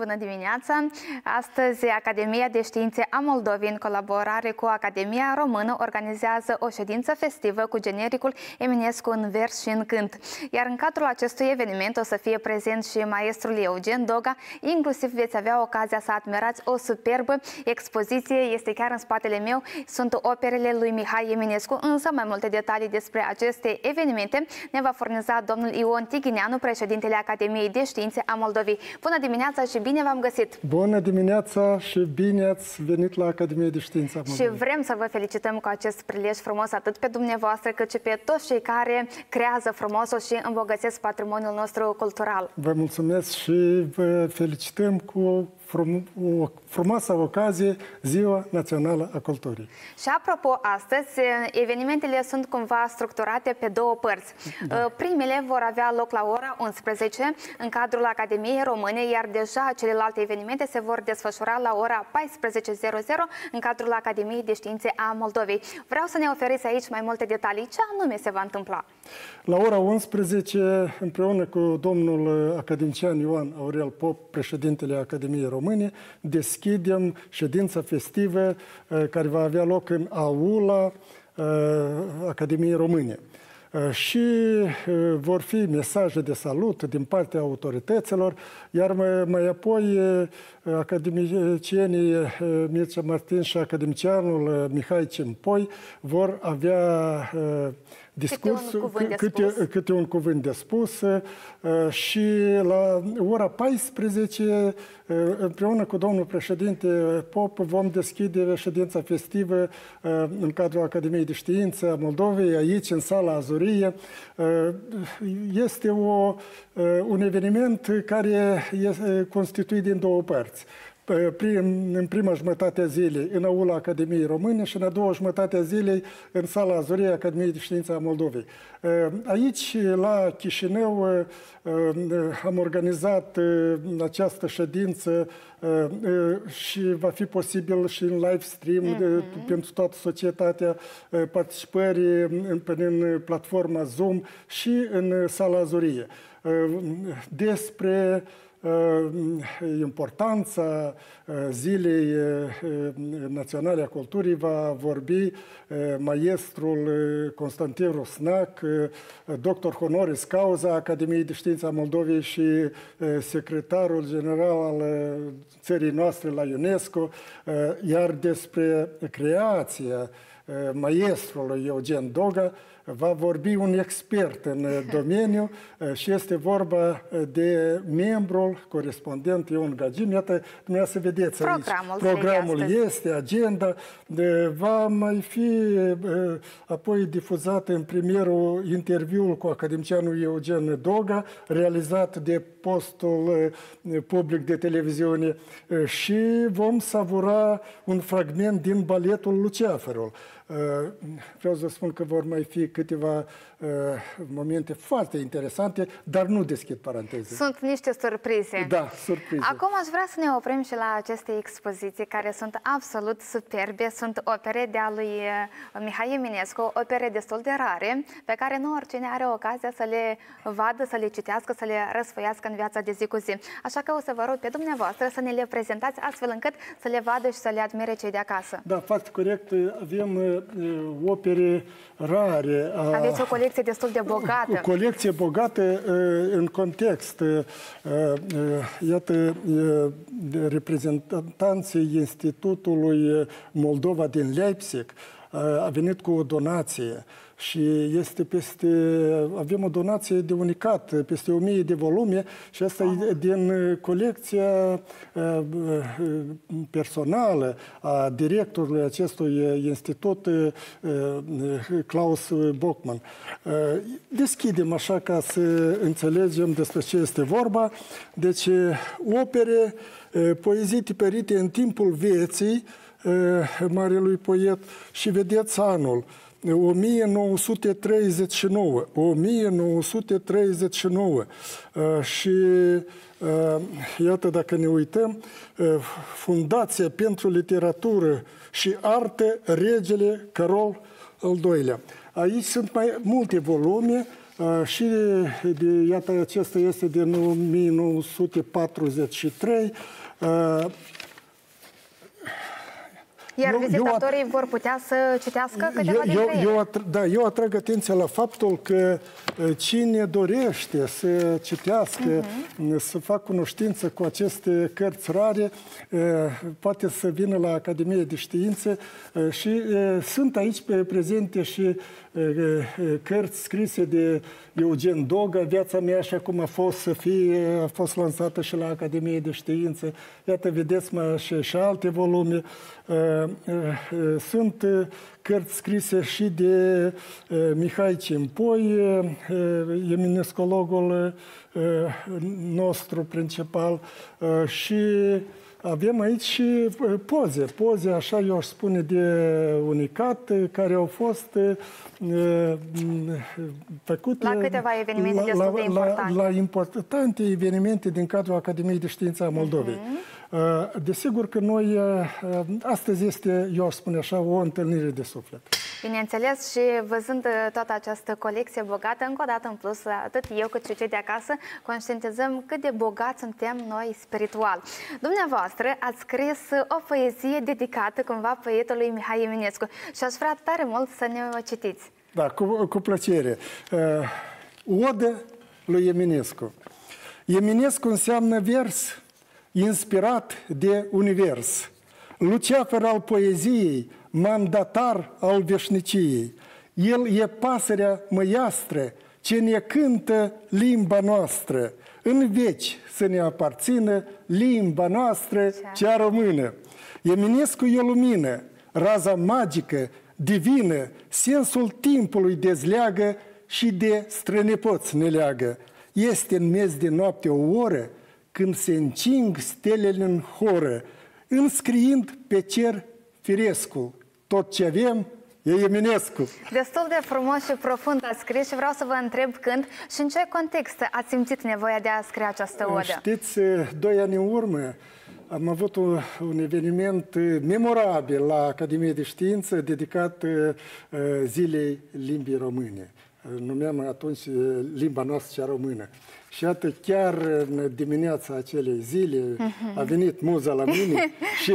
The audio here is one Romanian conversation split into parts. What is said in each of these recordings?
Bună dimineața! Astăzi, Academia de Științe a Moldovei, în colaborare cu Academia Română, organizează o ședință festivă cu genericul Eminescu în vers și în cânt. Iar în cadrul acestui eveniment o să fie prezent și maestrul Eugen Doga, inclusiv veți avea ocazia să admirați o superbă expoziție, este chiar în spatele meu, sunt operele lui Mihai Eminescu, însă mai multe detalii despre aceste evenimente ne va furniza domnul Ion Tighineanu, președintele Academiei de Științe a Moldovei. Bună dimineața și bine v-am găsit! Bună dimineața și bine ați venit la Academia de Știință. Și vrem să vă felicităm cu acest prilej frumos, atât pe dumneavoastră, cât și pe toți cei care creează frumosul și îmbogățesc patrimoniul nostru cultural. Vă mulțumesc și vă felicităm cu frum, o frumoasă ocazie, Ziua Națională a Culturii. Și apropo, astăzi evenimentele sunt cumva structurate pe două părți. Da. Uh, primele vor avea loc la ora 11 în cadrul Academiei Române, iar deja celelalte evenimente se vor desfășura la ora 14.00 în cadrul Academiei de Științe a Moldovei. Vreau să ne oferiți aici mai multe detalii. Ce anume se va întâmpla? La ora 11, împreună cu domnul academician Ioan Aurel Pop, președintele Academiei Române, deschidem ședința festivă uh, care va avea loc în aula uh, Academiei Române. Uh, și vor fi mesaje de salut din partea autorităților, iar mai, mai apoi academicienii Mircea Martin și academicianul Mihai Cimpoi vor avea discurs, câte un cuvânt, câte, de, spus. câte un cuvânt de spus uh, și la ora 14 uh, împreună cu domnul președinte Pop vom deschide ședința festivă uh, în cadrul Academiei de Știință a Moldovei, aici în sala Azurie. Este o, un eveniment care este constituit din două părți prim, în prima jumătate a zilei în aula Academiei Române și în a doua jumătate a zilei în sala Azurie Academiei de Știință a Moldovei. Aici, la Chișinău, am organizat această ședință și va fi posibil și în live stream mm-hmm. pentru toată societatea participării prin platforma Zoom și în sala Azurie. Despre Uh, importanța uh, Zilei uh, Naționale a Culturii va vorbi maestrul Constantin Rusnac, doctor honoris cauza Academiei de Știință a Moldovei și secretarul general al țării noastre la UNESCO, iar despre creația maestrului Eugen Doga, va vorbi un expert în domeniu și este vorba de membrul corespondent Ion Gagim. Iată, dumneavoastră vedeți aici. Programul, Programul este, agenda. Va mai fi apoi difuzat în premierul interviul cu academicianul Eugen Doga, realizat de postul public de televiziune și vom savura un fragment din baletul Luceafărul. Vreau să spun că vor mai fi câteva uh, momente foarte interesante, dar nu deschid paranteze. Sunt niște surprize. Da, surprize. Acum aș vrea să ne oprim și la aceste expoziții care sunt absolut superbe. Sunt opere de a lui uh, Mihai Eminescu, opere destul de rare, pe care nu oricine are ocazia să le vadă, să le citească, să le răsfăiască în viața de zi cu zi. Așa că o să vă rog pe dumneavoastră să ne le prezentați astfel încât să le vadă și să le admire cei de acasă. Da, foarte corect. Avem uh, opere rare. Aveți o colecție destul de bogată. O colecție bogată în context. Iată, reprezentanții Institutului Moldova din Leipzig a venit cu o donație și este peste, avem o donație de unicat, peste 1000 de volume și asta wow. e din colecția personală a directorului acestui institut, Klaus Bockman. Deschidem așa ca să înțelegem despre ce este vorba. Deci, opere, poezii tipărite în timpul vieții marelui poet și vedeți anul. 1939. 1939. Uh, și uh, iată, dacă ne uităm, uh, Fundația pentru Literatură și Artă, Regele Carol al II-lea. Aici sunt mai multe volume, și de, iată, acesta este de 1943. Iar eu, vizitatorii eu, vor putea să citească câteva eu, dintre eu, eu, Da, eu atrag atenția la faptul că cine dorește să citească, uh-huh. să facă cunoștință cu aceste cărți rare, poate să vină la Academia de Științe și sunt aici prezente și cărți scrise de Eugen Doga, Viața mea și acum a fost să fie, a fost lansată și la Academie de Științe. Iată, vedeți mă și, și alte volume. Sunt cărți scrise și de Mihai Cimpoi, eminescologul nostru principal și avem aici și poze, poze, așa eu aș spune, de unicat, care au fost făcute... La câteva evenimente la, destul de importante. La, la importante evenimente din cadrul Academiei de Știință a Moldovei. Uh-huh. Desigur că noi, astăzi este, eu aș spune așa, o întâlnire de suflet. Bineînțeles și văzând toată această colecție bogată, încă o dată în plus, atât eu cât și cei de acasă, conștientizăm cât de bogați suntem noi spiritual. Dumneavoastră ați scris o poezie dedicată cumva poetului Mihai Eminescu și aș vrea tare mult să ne o citiți. Da, cu, cu plăcere. Uh, Odă lui Eminescu. Eminescu înseamnă vers inspirat de univers, luceafăr al poeziei, mandatar al veșniciei. El e pasărea măiastră ce ne cântă limba noastră. În veci să ne aparțină limba noastră cea română. Eminescu e lumină, raza magică, divină, sensul timpului dezleagă și de strănepoți ne leagă. Este în mez de noapte o oră când se încing stelele în horă, înscriind pe cer firescu. Tot ce avem e Eminescu. Destul de frumos și profund ați scris și vreau să vă întreb când și în ce context ați simțit nevoia de a scrie această odă. Știți, doi ani în urmă am avut un, un eveniment memorabil la Academie de Știință dedicat uh, zilei limbii române. Numeam atunci uh, limba noastră cea română. Și iată, chiar în dimineața acelei zile uh-huh. a venit muza la mine și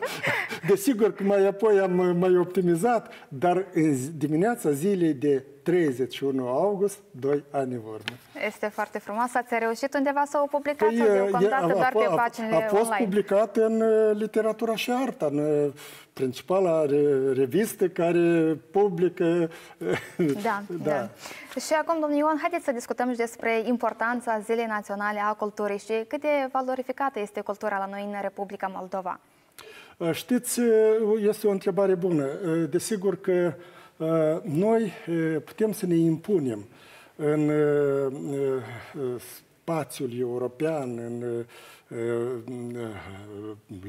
desigur că mai apoi am mai optimizat, dar în dimineața zilei de 31 august, 2 ani în urmă. Este foarte frumos. Ați reușit undeva să o publicați păi, deocamdată a, doar a, pe paginile A fost online. publicat în uh, literatura și arta, în uh, principala revistă care publică... Da, da, da. Și acum, domnul Ion, haideți să discutăm și despre importanța Zilei Naționale a Culturii și cât de valorificată este cultura la noi în Republica Moldova. Știți, este o întrebare bună. Desigur că noi putem să ne impunem în spațiul european, în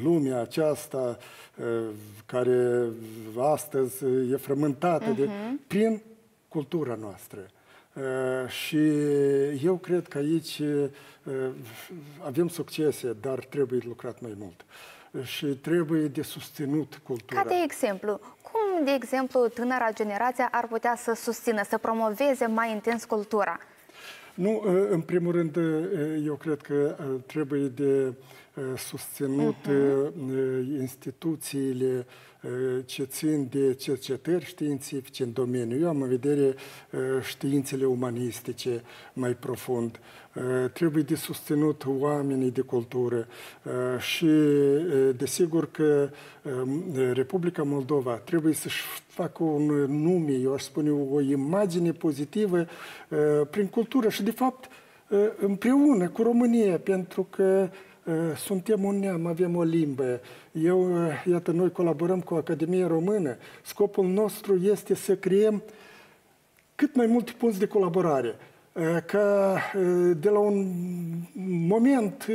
lumea aceasta care astăzi e frământată uh-huh. de, mhm. prin cultura noastră. Și eu cred că aici avem succese, dar trebuie lucrat mai mult. Și trebuie de susținut cultura. Ca de exemplu, cum, de exemplu, tânăra generație ar putea să susțină, să promoveze mai intens cultura? Nu, în primul rând, eu cred că trebuie de susținut uh-huh. instituțiile ce țin de cercetări științifice în domeniu. Eu am în vedere științele umanistice mai profund. Trebuie de susținut oamenii de cultură și desigur că Republica Moldova trebuie să-și facă un nume, eu aș spune o imagine pozitivă prin cultură și de fapt împreună cu România, pentru că suntem un neam, avem o limbă. Eu, iată, noi colaborăm cu Academia Română. Scopul nostru este să creăm cât mai multe punți de colaborare ca de la un moment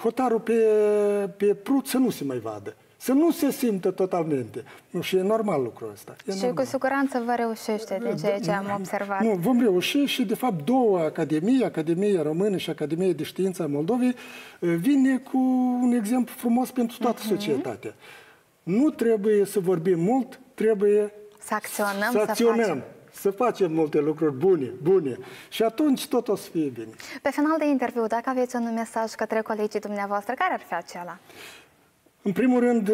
hotarul pe, pe prut să nu se mai vadă să nu se simtă totalmente. Nu, și e normal lucrul ăsta. E și normal. cu siguranță vă reușește de ceea ce am observat. Nu, vom reuși și, de fapt, două academii, Academia Română și Academia de Știință a Moldovei, eh, vine cu un exemplu frumos pentru toată uh-huh. societatea. Nu trebuie să vorbim mult, trebuie să acționăm, să, acționăm. să facem. să facem multe lucruri bune, bune. Și atunci tot o să fie bine. Pe final de interviu, dacă aveți un mesaj către colegii dumneavoastră, care ar fi acela? În primul rând,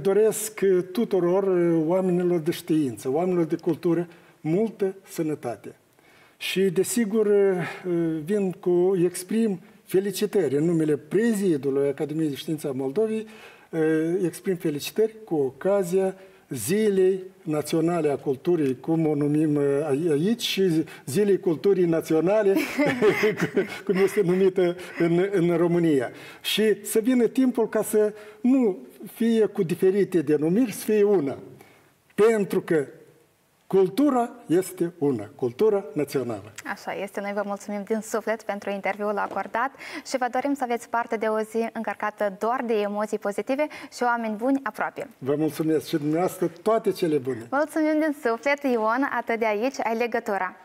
doresc tuturor oamenilor de știință, oamenilor de cultură, multă sănătate. Și, desigur, vin cu, exprim felicitări în numele prezidului Academiei de Știință a Moldovei, exprim felicitări cu ocazia Zilei Naționale a Culturii, cum o numim aici, și Zilei Culturii Naționale, cum este numită în, în România. Și să vină timpul ca să nu fie cu diferite denumiri, să fie una. Pentru că Cultura este una, cultura națională. Așa este. Noi vă mulțumim din suflet pentru interviul acordat și vă dorim să aveți parte de o zi încărcată doar de emoții pozitive și oameni buni aproape. Vă mulțumesc și dumneavoastră toate cele bune. Mulțumim din suflet, Ion, atât de aici ai legătura.